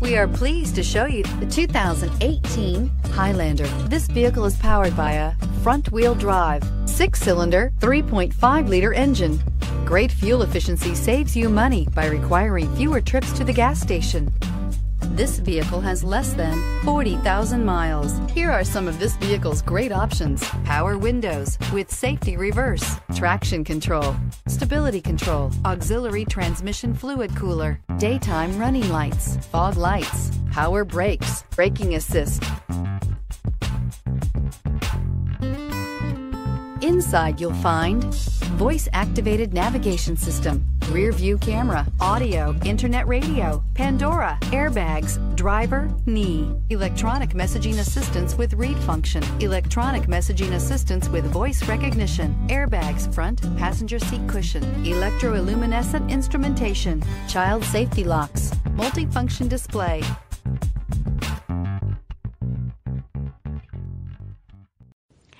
We are pleased to show you the 2018 Highlander. This vehicle is powered by a front-wheel drive, six-cylinder, 3.5-liter engine. Great fuel efficiency saves you money by requiring fewer trips to the gas station. This vehicle has less than 40,000 miles. Here are some of this vehicle's great options. Power windows with safety reverse, traction control, stability control, auxiliary transmission fluid cooler, daytime running lights, fog lights, power brakes, braking assist. Inside you'll find voice activated navigation system, rear view camera, audio, internet radio, Pandora, airbags, driver, knee, electronic messaging assistance with read function, electronic messaging assistance with voice recognition, airbags front, passenger seat cushion, electroluminescent instrumentation, child safety locks, multifunction display,